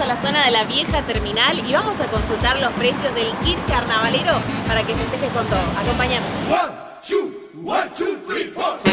a la zona de la vieja terminal y vamos a consultar los precios del kit carnavalero para que festejes con todo. Acompáñame. One, two, one, two, three, four.